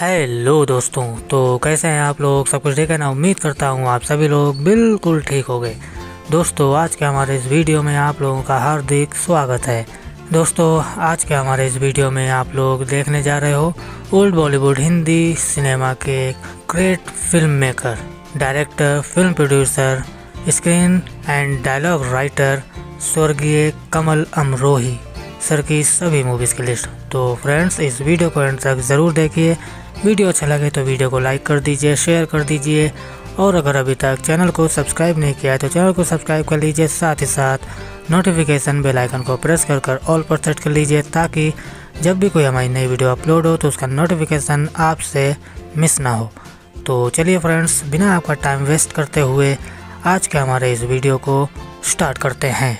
Hello दोस्तों तो कैसे हैं आप लोग? सब कुछ ठीक है ना? उम्मीद करता हूँ आप सभी लोग बिल्कुल ठीक हो गए। दोस्तों, आज के हमारे इस वीडियो में आप लोगों का हार्दिक स्वागत है। दोस्तों, आज के हमारे इस वीडियो में आप लोग देखने जा रहे हो ओल्ड बॉलीवुड हिंदी सिनेमा के great film maker director film producer screen and dialogue writer स्वर्गीय कमल अमरोही। सर की सभी मूवीज़ की लिस्ट तो फ्रेंड्स इस वीडियो को एंड तक ज़रूर देखिए। वीडियो अच्छा लगे तो वीडियो को लाइक कर दीजिए शेयर कर दीजिए। और अगर अभी तक चैनल को सब्सक्राइब नहीं किया है तो चैनल को सब्सक्राइब कर लीजिए। साथ ही साथ नोटिफिकेशन बेल आइकन को प्रेस कर कर ऑल पर सेट कर लीजिए, ताकि जब भी कोई हमारी नई वीडियो अपलोड हो तो उसका नोटिफिकेशन आपसे मिस ना हो। तो चलिए फ्रेंड्स बिना आपका टाइम वेस्ट करते हुए आज के हमारे इस वीडियो को स्टार्ट करते हैं।